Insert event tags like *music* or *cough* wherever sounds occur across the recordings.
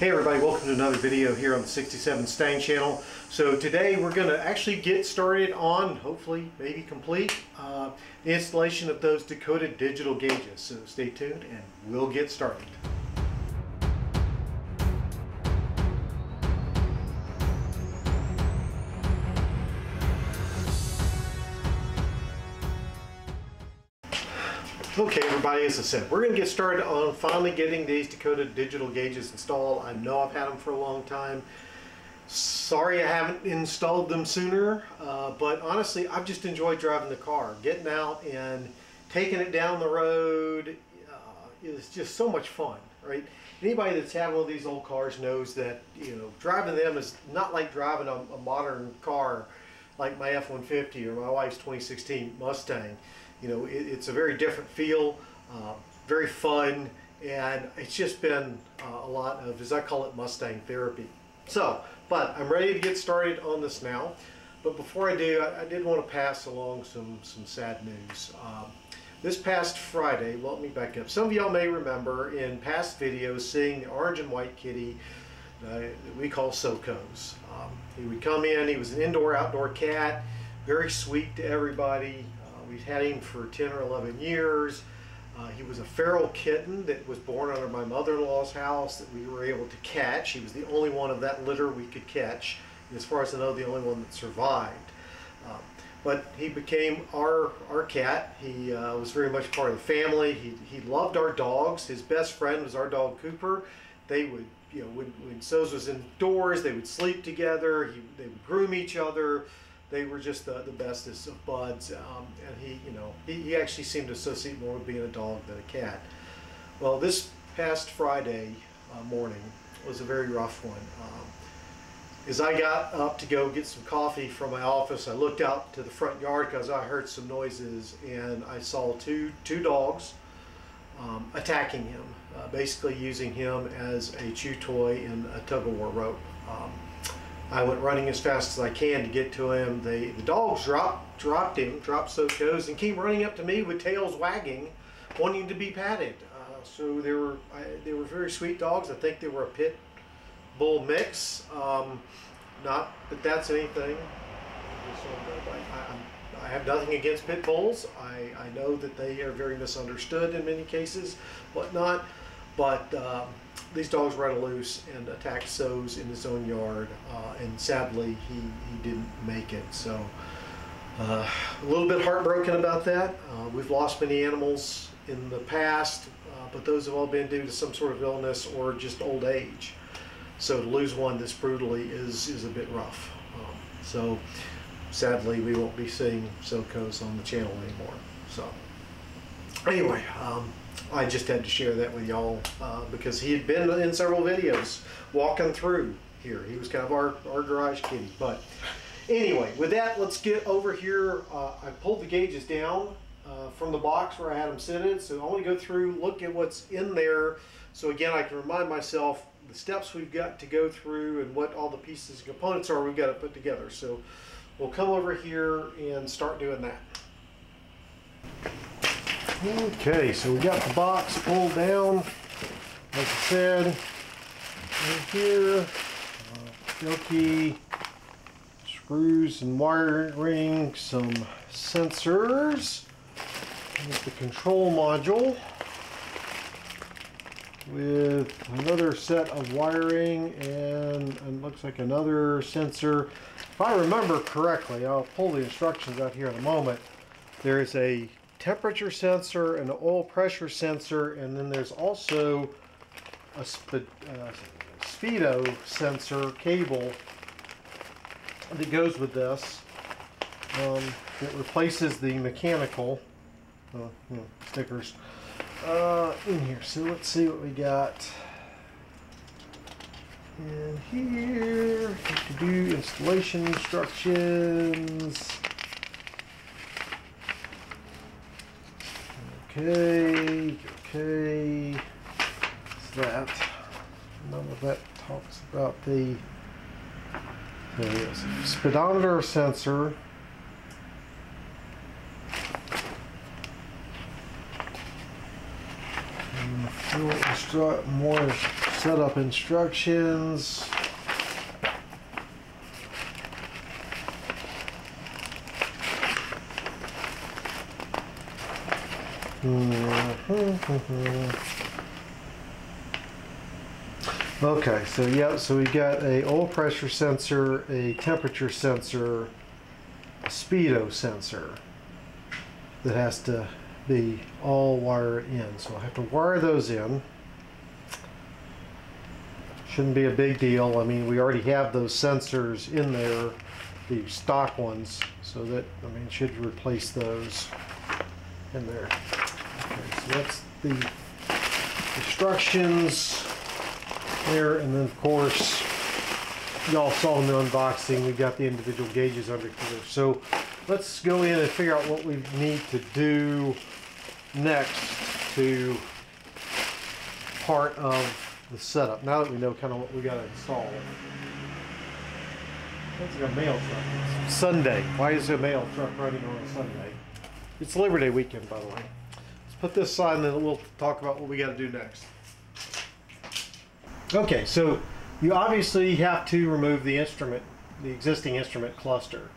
Hey everybody, welcome to another video here on the 67 Stang channel. So today we're going to actually get started on, hopefully, maybe complete, uh, the installation of those Dakota digital gauges. So stay tuned and we'll get started. Everybody, as I said, we're going to get started on finally getting these Dakota digital gauges installed. I know I've had them for a long time. Sorry I haven't installed them sooner, uh, but honestly I've just enjoyed driving the car. Getting out and taking it down the road uh, is just so much fun, right? Anybody that's had one of these old cars knows that, you know, driving them is not like driving a, a modern car like my F-150 or my wife's 2016 Mustang you know, it, it's a very different feel, uh, very fun, and it's just been uh, a lot of, as I call it, Mustang therapy. So, but I'm ready to get started on this now. But before I do, I, I did want to pass along some, some sad news. Um, this past Friday, let me back up. Some of y'all may remember in past videos seeing the orange and white kitty uh, that we call Sokos. Um, he would come in, he was an indoor-outdoor cat, very sweet to everybody, We've had him for 10 or 11 years. Uh, he was a feral kitten that was born under my mother-in-law's house that we were able to catch. He was the only one of that litter we could catch. As far as I know, the only one that survived. Um, but he became our our cat. He uh, was very much part of the family. He, he loved our dogs. His best friend was our dog Cooper. They would, you know, when, when Sos was indoors, they would sleep together. He, they would groom each other they were just the, the bestest of buds. Um, and he, you know, he, he actually seemed to associate more with being a dog than a cat. Well, this past Friday uh, morning was a very rough one. Um, as I got up to go get some coffee from my office, I looked out to the front yard because I heard some noises and I saw two, two dogs um, attacking him, uh, basically using him as a chew toy and a tug of war rope. Um, I went running as fast as I can to get to him. The, the dogs dropped, dropped him, dropped Sokos, and came running up to me with tails wagging, wanting to be patted. Uh, so they were, I, they were very sweet dogs. I think they were a pit bull mix. Um, not that that's anything. I, have nothing against pit bulls. I, I know that they are very misunderstood in many cases, whatnot. But um, these dogs ran loose and attacked Sos in his own yard, uh, and sadly he, he didn't make it. So uh, a little bit heartbroken about that. Uh, we've lost many animals in the past, uh, but those have all been due to some sort of illness or just old age. So to lose one this brutally is, is a bit rough. Um, so sadly we won't be seeing SoCos on the channel anymore. So anyway, um, I just had to share that with y'all uh, because he had been in several videos walking through here. He was kind of our, our garage kitty. But anyway, with that, let's get over here. Uh, I pulled the gauges down uh, from the box where I had them sitting. So I want to go through, look at what's in there. So again, I can remind myself the steps we've got to go through and what all the pieces and components are we've got to put together. So we'll come over here and start doing that. Okay, so we got the box pulled down, like I said, right here, uh, screws and wiring, some sensors, the control module with another set of wiring and, and looks like another sensor. If I remember correctly, I'll pull the instructions out here in a moment. There is a temperature sensor, an oil pressure sensor, and then there's also a uh, speedo sensor cable that goes with this. Um, it replaces the mechanical uh, stickers uh, in here. So let's see what we got in here. Do installation instructions. Okay, okay. What's that? None of that talks about the. Speedometer sensor. Fuel instru more setup instructions. Mm-hmm. Okay, so yeah, so we got a oil pressure sensor, a temperature sensor, a speedo sensor that has to be all wired in. So I have to wire those in. Shouldn't be a big deal. I mean, we already have those sensors in there, the stock ones, so that, I mean, should replace those in there. That's the instructions there, and then of course, y'all saw in the unboxing, we got the individual gauges under here. So let's go in and figure out what we need to do next to part of the setup. Now that we know kind of what we got to install. That's like a mail truck. Sunday. Why is a mail truck running on a Sunday? It's Labor Day weekend, by the way. Let's put this aside and then we'll talk about what we got to do next. Okay, so you obviously have to remove the instrument, the existing instrument cluster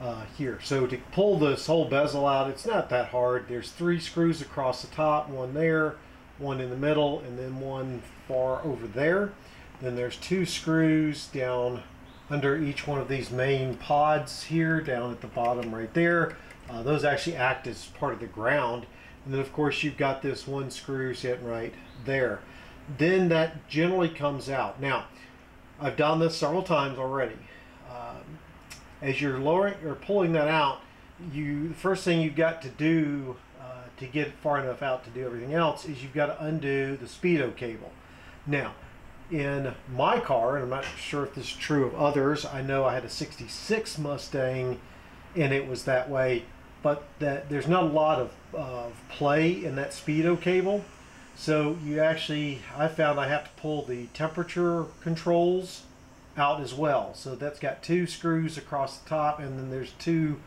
uh, here. So to pull this whole bezel out, it's not that hard. There's three screws across the top, one there, one in the middle, and then one far over there. Then there's two screws down under each one of these main pods here, down at the bottom right there. Uh, those actually act as part of the ground. And then of course you've got this one screw sitting right there then that generally comes out. Now, I've done this several times already. Um, as you're lowering or pulling that out, you the first thing you've got to do uh, to get far enough out to do everything else is you've got to undo the speedo cable. Now, in my car, and I'm not sure if this is true of others, I know I had a 66 Mustang and it was that way, but that there's not a lot of, of play in that speedo cable. So you actually, I found I have to pull the temperature controls out as well. So that's got two screws across the top and then there's two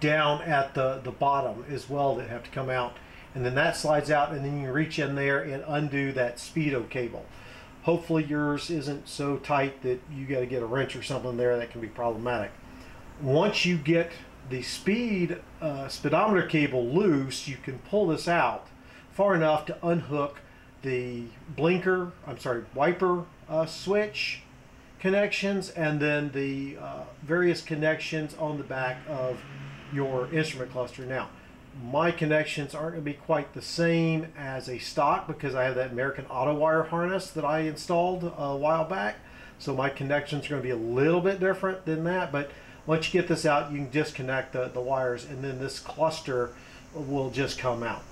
down at the, the bottom as well that have to come out. And then that slides out and then you reach in there and undo that speedo cable. Hopefully yours isn't so tight that you got to get a wrench or something there that can be problematic. Once you get the speed uh, speedometer cable loose, you can pull this out far enough to unhook the blinker, I'm sorry, wiper uh, switch connections and then the uh, various connections on the back of your instrument cluster. Now, my connections aren't going to be quite the same as a stock because I have that American Auto Wire harness that I installed a while back. So my connections are going to be a little bit different than that. But once you get this out, you can disconnect the, the wires and then this cluster will just come out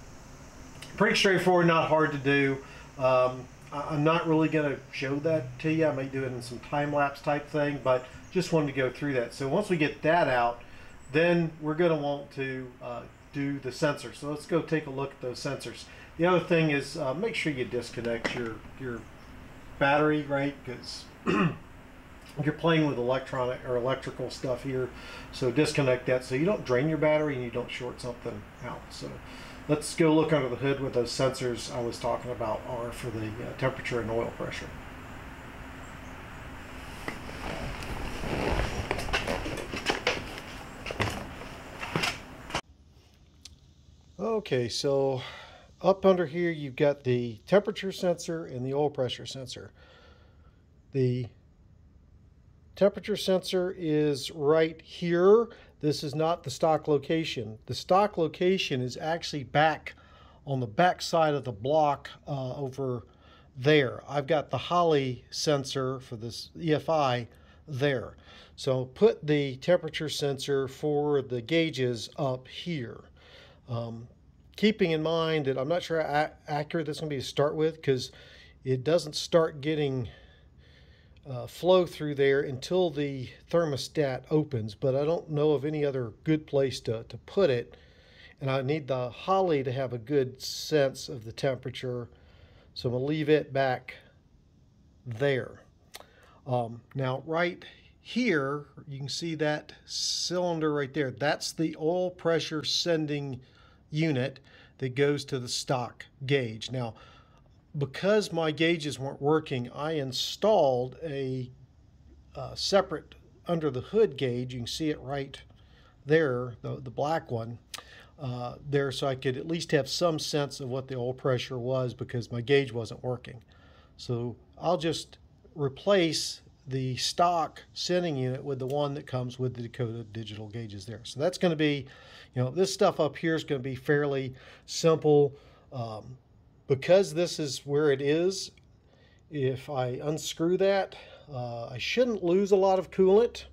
pretty straightforward, not hard to do. Um, I'm not really going to show that to you. I may do it in some time-lapse type thing, but just wanted to go through that. So once we get that out, then we're going to want to uh, do the sensor. So let's go take a look at those sensors. The other thing is uh, make sure you disconnect your, your battery, right? Because *clears throat* you're playing with electronic or electrical stuff here. So disconnect that so you don't drain your battery and you don't short something out. So Let's go look under the hood what those sensors I was talking about are for the uh, temperature and oil pressure. Okay, so up under here you've got the temperature sensor and the oil pressure sensor. The temperature sensor is right here this is not the stock location. The stock location is actually back on the back side of the block uh, over there. I've got the Holley sensor for this EFI there. So put the temperature sensor for the gauges up here. Um, keeping in mind that I'm not sure how accurate this is going to be to start with because it doesn't start getting uh, flow through there until the thermostat opens, but I don't know of any other good place to, to put it. And I need the Holley to have a good sense of the temperature. So I'm to leave it back there. Um, now, right here, you can see that cylinder right there. That's the oil pressure sending unit that goes to the stock gauge. Now, because my gauges weren't working, I installed a, uh, separate under the hood gauge. You can see it right there, the, the black one uh, there, so I could at least have some sense of what the oil pressure was because my gauge wasn't working. So I'll just replace the stock sending unit with the one that comes with the Dakota digital gauges there. So that's going to be, you know, this stuff up here is going to be fairly simple. Um, because this is where it is, if I unscrew that, uh, I shouldn't lose a lot of coolant.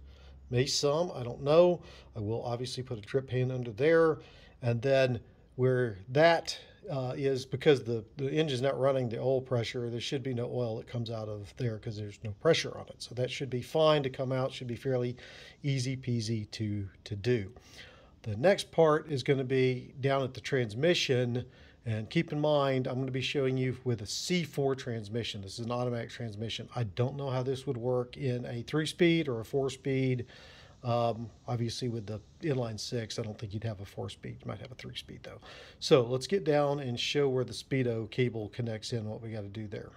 May some, I don't know. I will obviously put a drip pan under there. And then where that uh, is because the, the engine's not running the oil pressure, there should be no oil that comes out of there because there's no pressure on it. So that should be fine to come out, should be fairly easy peasy to, to do. The next part is going to be down at the transmission. And keep in mind, I'm going to be showing you with a C4 transmission. This is an automatic transmission. I don't know how this would work in a three-speed or a four-speed. Um, obviously, with the inline six, I don't think you'd have a four speed. You might have a three speed though. So let's get down and show where the speedo cable connects in. What we got to do there.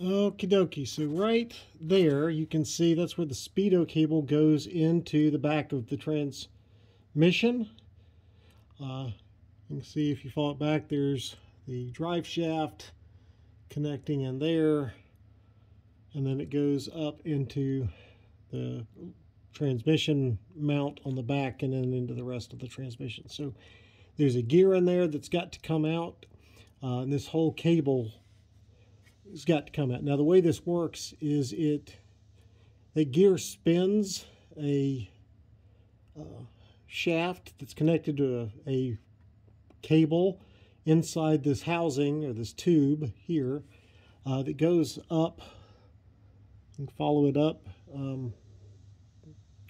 Okie dokie. So right there, you can see that's where the speedo cable goes into the back of the transmission. Uh, you can see if you follow it back, there's the drive shaft connecting in there and then it goes up into the transmission mount on the back and then into the rest of the transmission. So there's a gear in there that's got to come out uh, and this whole cable has got to come out. Now the way this works is it the gear spins a uh, shaft that's connected to a, a cable inside this housing or this tube here uh, that goes up and follow it up. Um,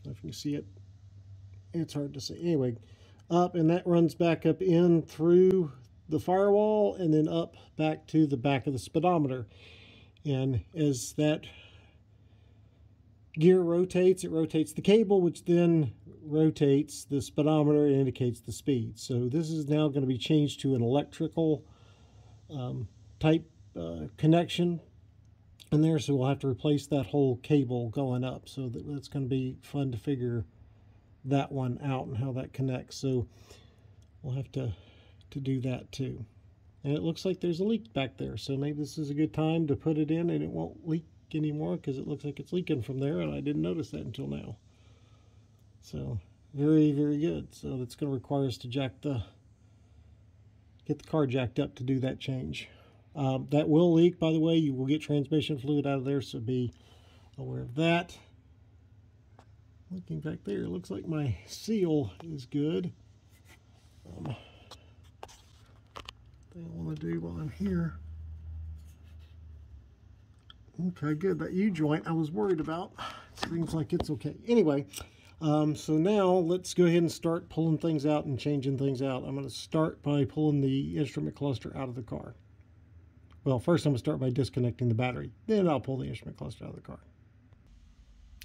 if you can see it, it's hard to see. Anyway, up and that runs back up in through the firewall and then up back to the back of the speedometer. And as that gear rotates, it rotates the cable, which then rotates the speedometer and indicates the speed. So this is now going to be changed to an electrical um, type uh, connection in there, so we'll have to replace that whole cable going up. So that, that's going to be fun to figure that one out and how that connects. So we'll have to, to do that too. And it looks like there's a leak back there, so maybe this is a good time to put it in and it won't leak anymore because it looks like it's leaking from there and I didn't notice that until now. So very, very good. So that's going to require us to jack the, get the car jacked up to do that change. Um, that will leak, by the way. You will get transmission fluid out of there, so be aware of that. Looking back there, looks like my seal is good. Um, thing I want to do while I'm here. Okay, good. That U-joint I was worried about. Seems like it's okay. Anyway, um, so now let's go ahead and start pulling things out and changing things out. I'm going to start by pulling the instrument cluster out of the car. Well, first I'm going to start by disconnecting the battery. Then I'll pull the instrument cluster out of the car.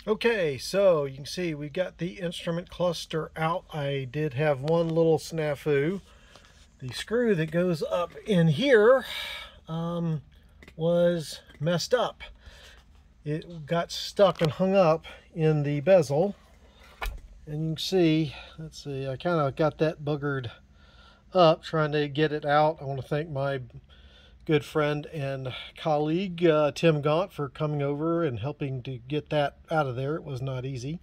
Okay, so you can see we've got the instrument cluster out. I did have one little snafu. The screw that goes up in here um, was messed up. It got stuck and hung up in the bezel. And you can see, let's see, I kind of got that boogered up trying to get it out. I want to thank my good friend and colleague uh, Tim Gaunt for coming over and helping to get that out of there. It was not easy,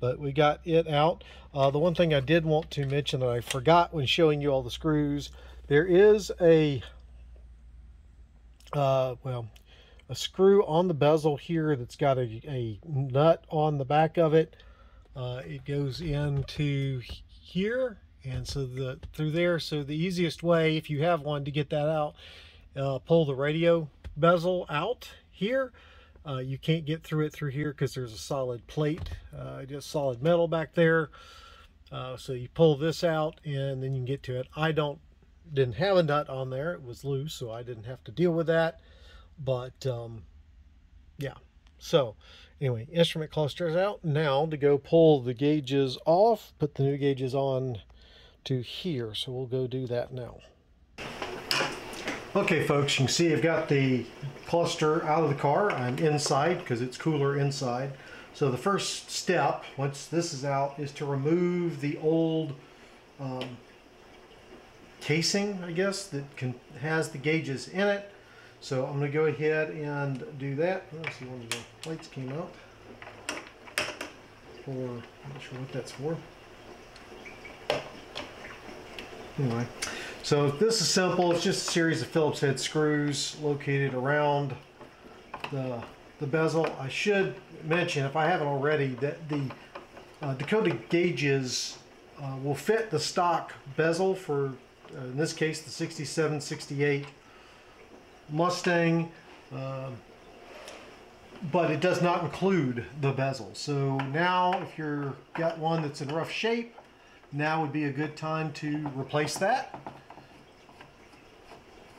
but we got it out. Uh, the one thing I did want to mention that I forgot when showing you all the screws, there is a, uh, well, a screw on the bezel here that's got a, a nut on the back of it. Uh, it goes into here and so the through there so the easiest way if you have one to get that out uh, pull the radio bezel out here. Uh, you can't get through it through here because there's a solid plate, uh, just solid metal back there. Uh, so you pull this out and then you can get to it. I don't didn't have a nut on there. It was loose, so I didn't have to deal with that. But um, yeah, so anyway, instrument cluster is out. Now to go pull the gauges off, put the new gauges on to here. So we'll go do that now. Okay, folks, you can see I've got the cluster out of the car. I'm inside because it's cooler inside. So the first step, once this is out, is to remove the old um, casing, I guess, that can has the gauges in it. So I'm going to go ahead and do that. Let's see, one of the lights came out. For, I'm not sure what that's for. Anyway. So this is simple. It's just a series of Phillips head screws located around the, the bezel. I should mention, if I haven't already, that the uh, Dakota gauges uh, will fit the stock bezel for, uh, in this case, the 67, 68 Mustang. Uh, but it does not include the bezel. So now if you've got one that's in rough shape, now would be a good time to replace that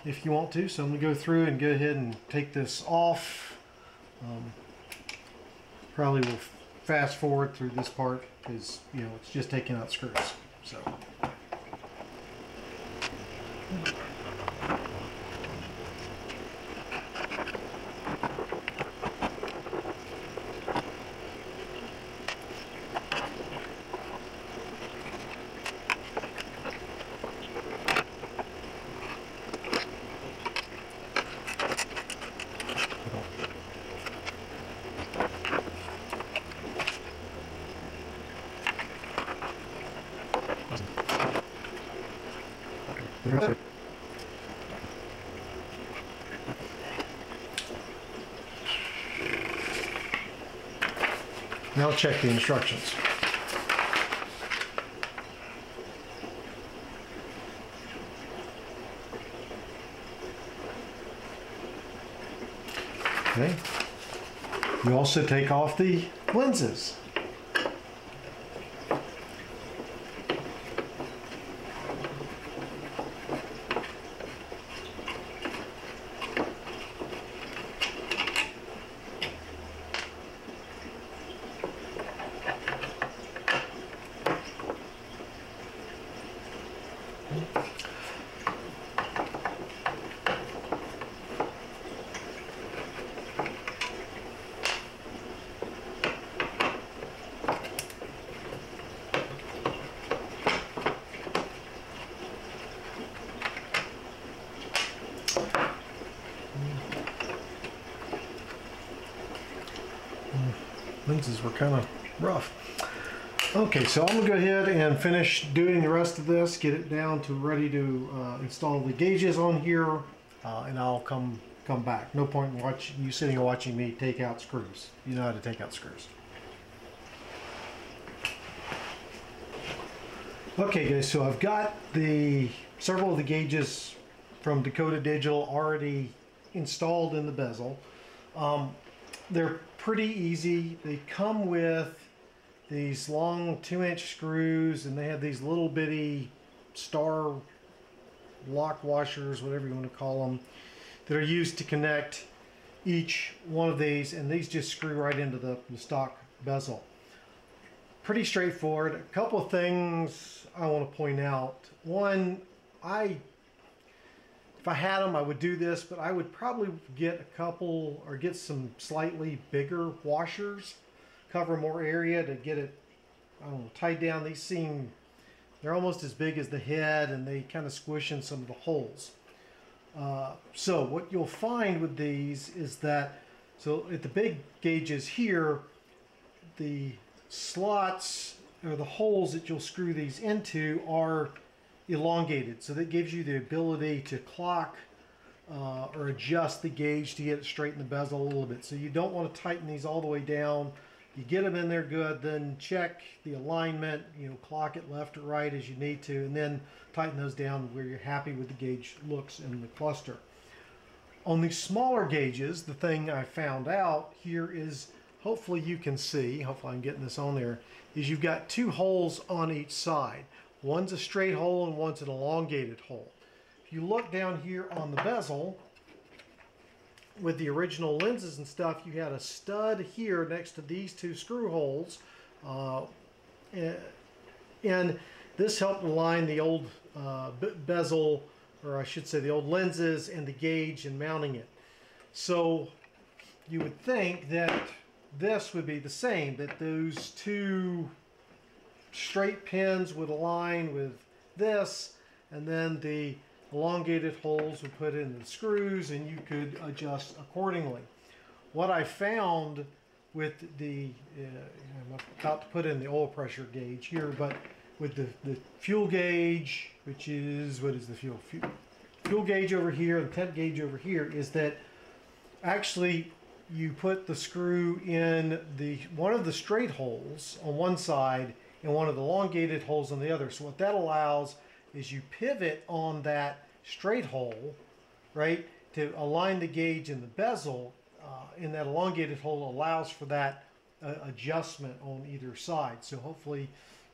if you want to. So I'm going to go through and go ahead and take this off. Um, probably will fast forward through this part because, you know, it's just taking out screws. So. Now check the instructions. Okay. You also take off the lenses. Lenses were kind of rough. Okay, so I'm gonna go ahead and finish doing the rest of this, get it down to ready to uh, install the gauges on here, uh, and I'll come come back. No point in watching you sitting and watching me take out screws. You know how to take out screws. Okay guys, so I've got the several of the gauges from Dakota Digital already installed in the bezel. Um, they're pretty easy. They come with these long two inch screws and they have these little bitty star lock washers, whatever you want to call them, that are used to connect each one of these and these just screw right into the, the stock bezel. Pretty straightforward. A couple of things I want to point out. One, I if I had them, I would do this, but I would probably get a couple or get some slightly bigger washers, cover more area to get it, I don't know, tied down. These seem, they're almost as big as the head and they kind of squish in some of the holes. Uh, so what you'll find with these is that, so at the big gauges here, the slots or the holes that you'll screw these into are elongated. So that gives you the ability to clock uh, or adjust the gauge to get it straight in the bezel a little bit. So you don't want to tighten these all the way down. You get them in there good, then check the alignment, you know, clock it left or right as you need to, and then tighten those down where you're happy with the gauge looks in the cluster. On the smaller gauges, the thing I found out here is, hopefully you can see, hopefully I'm getting this on there, is you've got two holes on each side. One's a straight hole and one's an elongated hole. If you look down here on the bezel, with the original lenses and stuff, you had a stud here next to these two screw holes. Uh, and this helped align the old uh, bezel or I should say the old lenses and the gauge and mounting it. So you would think that this would be the same, that those two straight pins would align with this, and then the elongated holes would put in the screws and you could adjust accordingly. What I found with the, uh, I'm about to put in the oil pressure gauge here, but with the, the fuel gauge, which is, what is the fuel? Fuel, fuel gauge over here, the temp gauge over here, is that actually you put the screw in the one of the straight holes on one side and one of the elongated holes on the other. So what that allows is you pivot on that straight hole, right, to align the gauge in the bezel uh, in that elongated hole allows for that uh, adjustment on either side. So hopefully,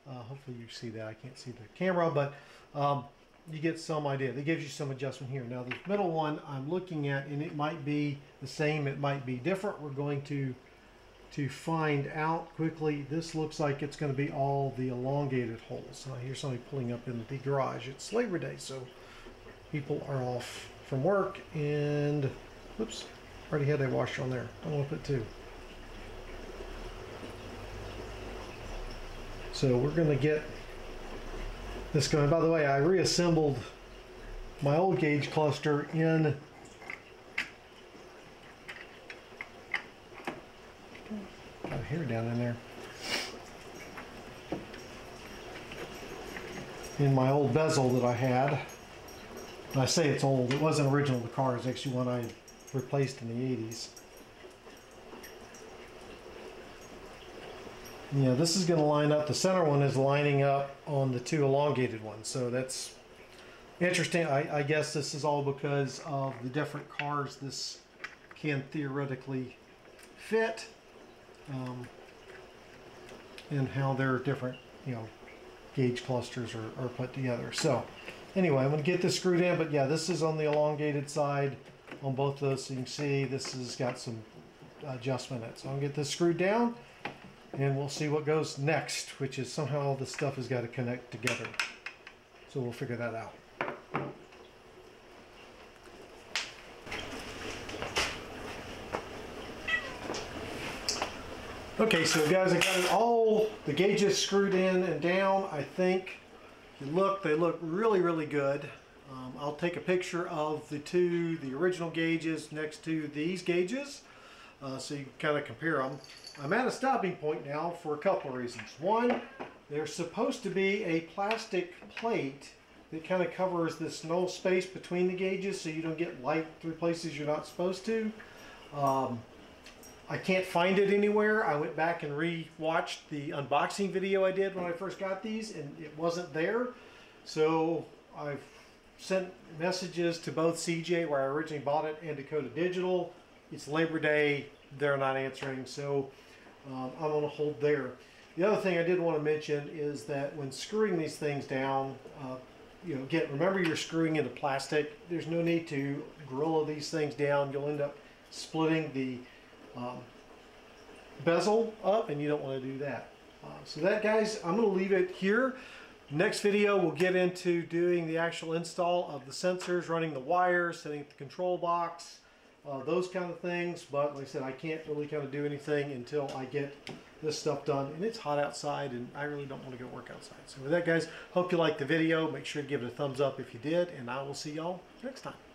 uh, hopefully you see that. I can't see the camera, but um, you get some idea. That gives you some adjustment here. Now the middle one I'm looking at, and it might be the same, it might be different. We're going to to find out quickly. This looks like it's going to be all the elongated holes. I hear somebody pulling up in the garage. It's Labor Day, so people are off from work, and whoops, already had a washer on there. Don't want to put two. So we're going to get this going. By the way, I reassembled my old gauge cluster in got a hair down in there. In my old bezel that I had. And I say it's old. It wasn't original the car. It's actually one I replaced in the 80s. Yeah, this is going to line up. The center one is lining up on the two elongated ones. So that's interesting. I, I guess this is all because of the different cars this can theoretically fit um, and how they're different, you know, gauge clusters are, are put together. So anyway, I'm going to get this screwed in, but yeah, this is on the elongated side on both of those. So you can see this has got some adjustment in it. So I'm going to get this screwed down and we'll see what goes next, which is somehow all this stuff has got to connect together. So we'll figure that out. Okay, so guys, I got it all, the gauges screwed in and down. I think, you look, they look really, really good. Um, I'll take a picture of the two, the original gauges next to these gauges, uh, so you can kind of compare them. I'm at a stopping point now for a couple of reasons. One, there's supposed to be a plastic plate that kind of covers this null space between the gauges so you don't get light through places you're not supposed to. Um, I can't find it anywhere. I went back and re-watched the unboxing video I did when I first got these and it wasn't there. So I've sent messages to both CJ where I originally bought it and Dakota Digital. It's Labor Day. They're not answering. So um, I'm going to hold there. The other thing I did want to mention is that when screwing these things down, uh, you know, get remember you're screwing into plastic. There's no need to gorilla these things down. You'll end up splitting the um, bezel up and you don't want to do that. Uh, so that guys, I'm going to leave it here. Next video we'll get into doing the actual install of the sensors, running the wires, setting up the control box, uh, those kind of things. But like I said, I can't really kind of do anything until I get this stuff done. And it's hot outside and I really don't want to go work outside. So with that guys, hope you liked the video. Make sure to give it a thumbs up if you did and I will see y'all next time.